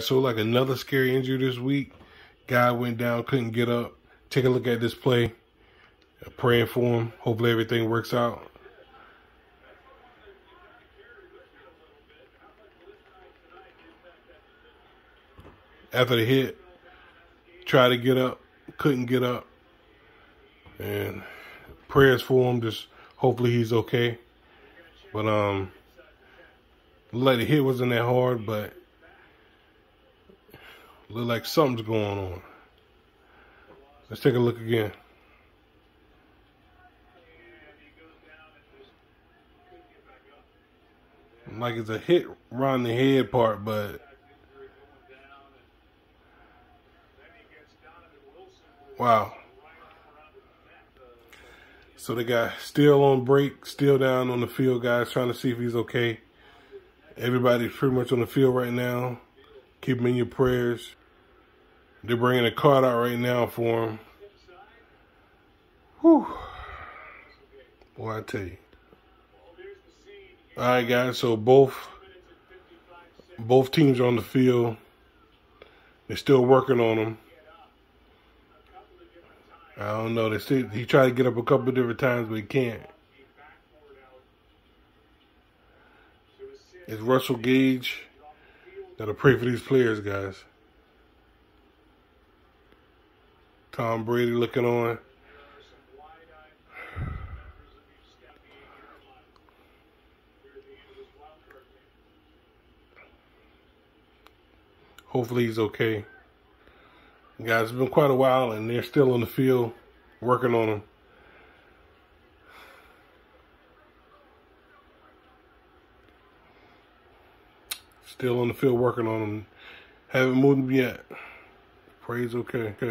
Saw like another scary injury this week. Guy went down, couldn't get up. Take a look at this play. Praying for him. Hopefully everything works out. After the hit, tried to get up, couldn't get up. And prayers for him, just hopefully he's okay. But um like the hit wasn't that hard, but look like something's going on. Let's take a look again. Like it's a hit around the head part, but wow. So the guy still on break, still down on the field, guys, trying to see if he's okay. Everybody's pretty much on the field right now. Keep him in your prayers. They're bringing a card out right now for him. Whew. Boy, I tell you. All right, guys. So both both teams are on the field. They're still working on him. I don't know. They see he tried to get up a couple different times, but he can't. It's Russell Gage. Gotta pray for these players, guys. Tom Brady looking on. Hopefully he's okay. Guys, it's been quite a while and they're still on the field working on him. Still on the field working on him. Haven't moved him yet. Praise okay. okay.